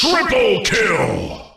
Triple kill!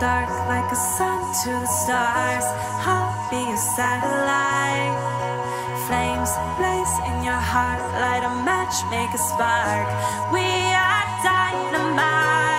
dark like a sun to the stars. I'll be a satellite. Flames blaze in your heart, light a match, make a spark. We are dynamite.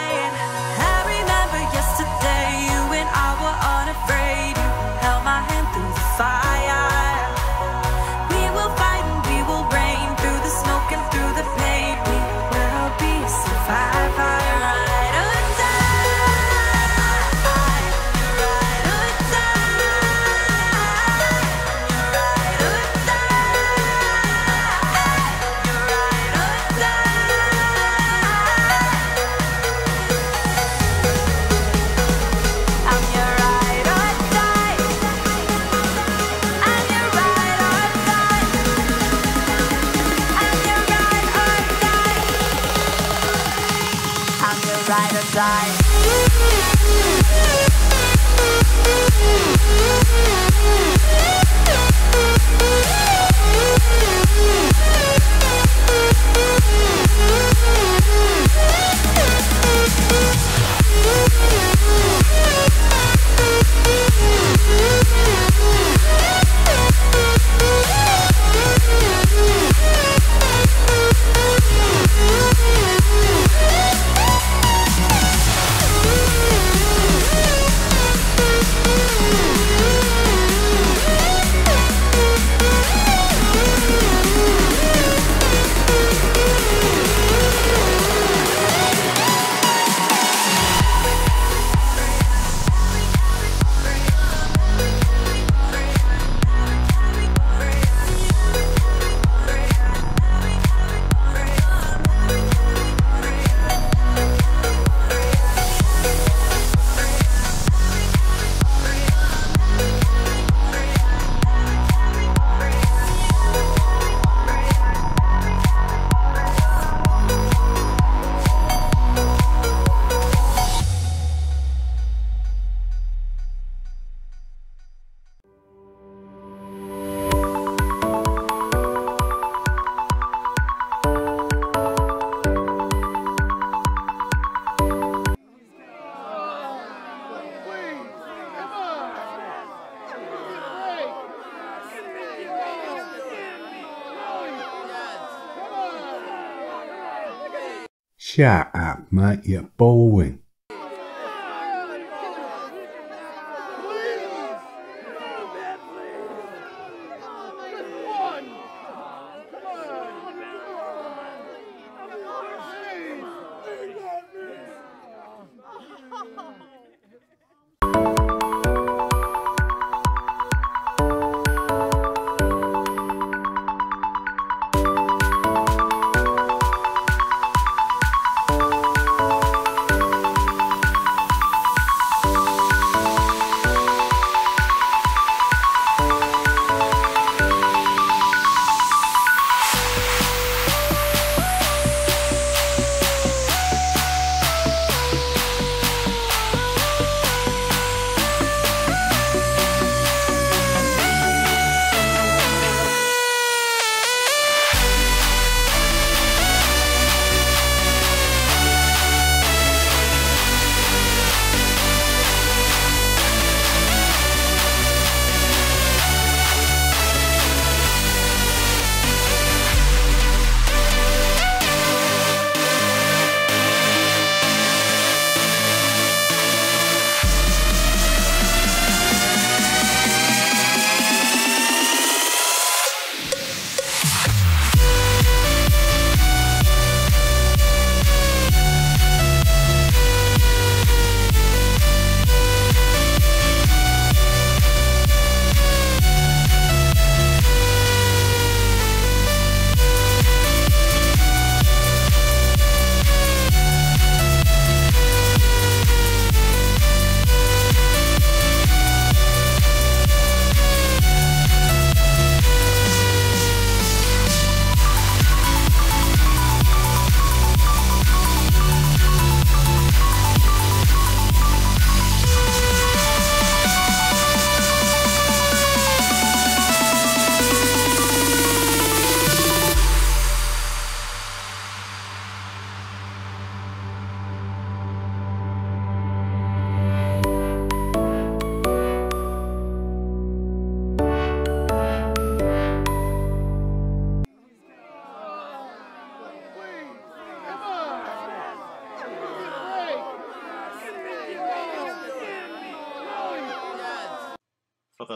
gonna die. 下 at my at bowling.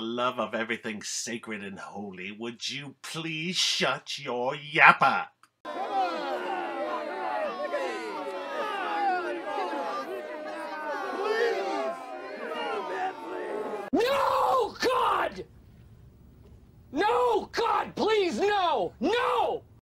Love of everything sacred and holy, would you please shut your yapper?